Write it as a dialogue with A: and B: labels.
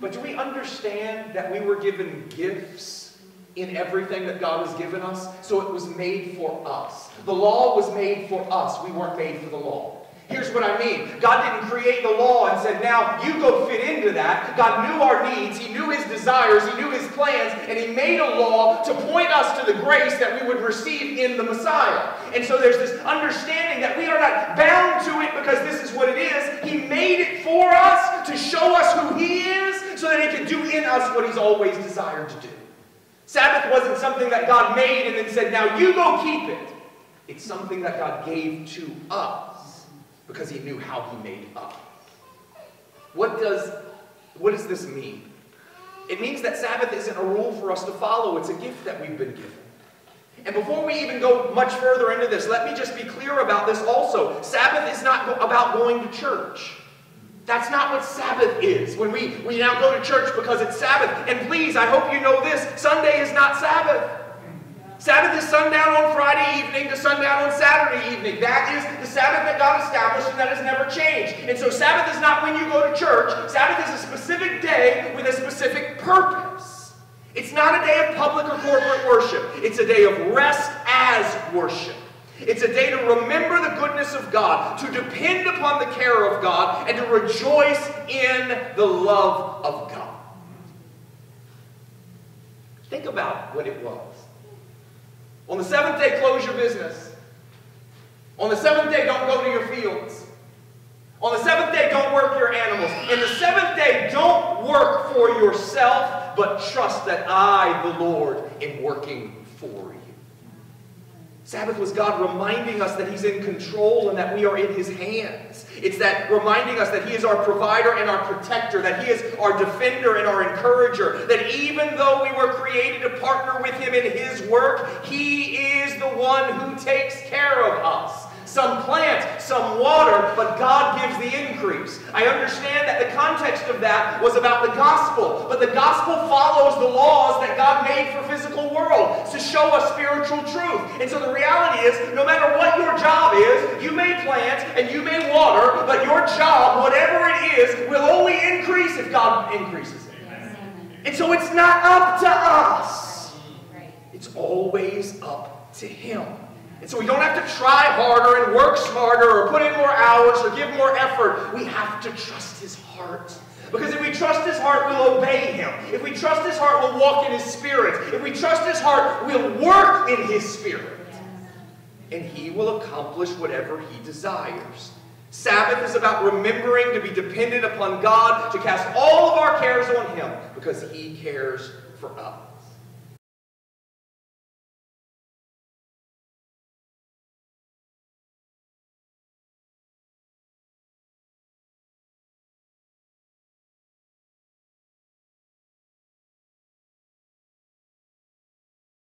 A: But do we understand that we were given gifts in everything that God has given us? So it was made for us. The law was made for us. We weren't made for the law. Here's what I mean. God didn't create the law and said, now you go fit into that. God knew our needs. He knew his desires. He knew his plans. And he made a law to point us to the grace that we would receive in the Messiah. And so there's this understanding that we are not bound to it because this is what it is. He made it for us to show us who he is so that he can do in us what he's always desired to do. Sabbath wasn't something that God made and then said, now you go keep it. It's something that God gave to us because he knew how he made us. What does, what does this mean? It means that Sabbath isn't a rule for us to follow, it's a gift that we've been given. And before we even go much further into this, let me just be clear about this also. Sabbath is not about going to church. That's not what Sabbath is. When we, we now go to church because it's Sabbath. And please, I hope you know this Sunday is not Sabbath. Sabbath is sundown on Friday evening to sundown on Saturday evening. That is the Sabbath that God established and that has never changed. And so Sabbath is not when you go to church. Sabbath is a specific day with a specific purpose. It's not a day of public or corporate worship. It's a day of rest as worship. It's a day to remember the goodness of God, to depend upon the care of God, and to rejoice in the love of God. Think about what it was. On the seventh day, close your business. On the seventh day, don't go to your fields. On the seventh day, don't work your animals. In the seventh day, don't work for yourself, but trust that I, the Lord, am working for you. Sabbath was God reminding us that He's in control and that we are in His hands. It's that reminding us that He is our provider and our protector, that He is our defender and our encourager, that even though we were created to partner with Him in His work, He is the one who takes care of us. Some plant, some water, but God gives the increase. I understand that the context of that was about the gospel, but the gospel follows the laws that God made for physical world to show us spiritual truth. And so the reality is, no matter what your job is, you may plant and you may water, but your job, whatever it is, will only increase if God increases it. And so it's not up to us. It's always up to Him. And so we don't have to try harder and work smarter or put in more hours or give more effort. We have to trust His heart. Because if we trust His heart, we'll obey Him. If we trust His heart, we'll walk in His Spirit. If we trust His heart, we'll work in His Spirit. And He will accomplish whatever He desires. Sabbath is about remembering to be dependent upon God, to cast all of our cares on Him, because He cares for us.